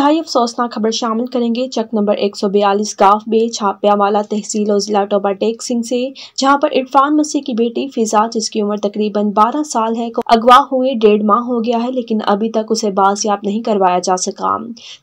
इंतहाई अफसोसनाक खबर शामिल करेंगे। चक नंबर 142 गाफ बे छापियावाला तहसील और जिला टोबा टेक सिंह से, जहाँ पर इरफान मसीह की बेटी फिजा जिसकी उम्र तकरीबन 12 साल है, को अगवा हुए डेढ़ माह हो गया है, लेकिन अभी तक उसे बाजियाब नहीं करवाया जा सका।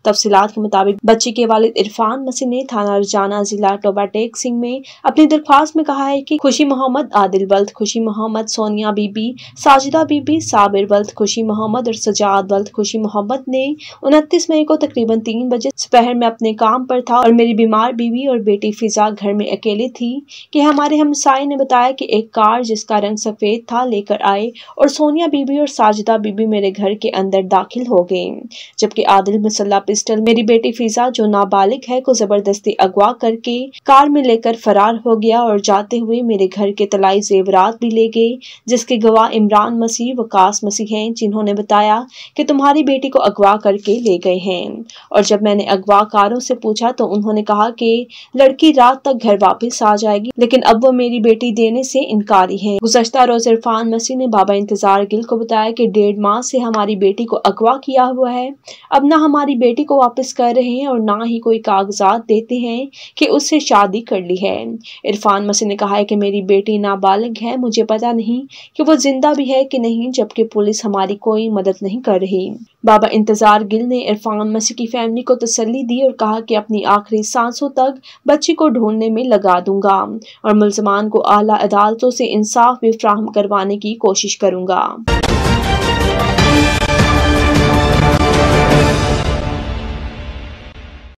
तफसीत के मुताबिक बच्ची के वालिद इरफान मसीह ने थाना रजाना जिला टोबा टेक सिंह में अपनी दरख्वास्त में कहा है की खुशी मोहम्मद, आदिल वल्द, खुशी मोहम्मद, सोनिया बीबी, साजिदा बीबी, साबिर वल्द, खुशी मोहम्मद और सजाद वल्द, खुशी मोहम्मद ने उनतीस मई को तकरीबन तीन बजे दोपहर में अपने काम पर था और मेरी बीमार बीवी और बेटी फिजा घर में अकेले थी। कि हमारे हमसाए ने बताया कि एक कार जिसका रंग सफ़ेद था लेकर आए और सोनिया बीबी और साजिदा बीबी मेरे घर के अंदर दाखिल हो गए जबकि आदिल मसल्ला पिस्टल मेरी बेटी फिजा, जो नाबालिग है, को ज़बरदस्ती अगवा करके कार में लेकर फरार हो गया और जाते हुए मेरे घर के तलाई जेवरात भी ले गए, जिसके गवाह इमरान मसीह, वकास मसीह हैं, जिन्होंने बताया कि तुम्हारी बेटी को अगवा करके ले गए हैं। और जब मैंने अगवाकारों से पूछा तो उन्होंने कहा कि लड़की रात तक घर वापस आ जाएगी, लेकिन अब वो मेरी बेटी देने से इनकारी है गुजश्ता रोज इरफान मसीह ने बाबा इंतज़ार गिल को बताया कि डेढ़ माह से हमारी बेटी को अगवा किया हुआ है। अब ना हमारी बेटी को वापस कर रहे हैं और ना ही कोई कागजात देते हैं कि उससे शादी कर ली है। इरफान मसीह ने कहा है कि मेरी बेटी नाबालिग है, मुझे पता नहीं कि वो ज़िंदा भी है कि नहीं, जबकि पुलिस हमारी कोई मदद नहीं कर रही। बाबा इंतज़ार गिल ने इरफान मसी की फैमिली को तसली दी और कहा कि अपनी आखिरी सांसों तक बच्ची को ढूँढने में लगा दूँगा और मुलजमान को आला अदालतों से इंसाफ भी फ्राहम करवाने की कोशिश करूँगा।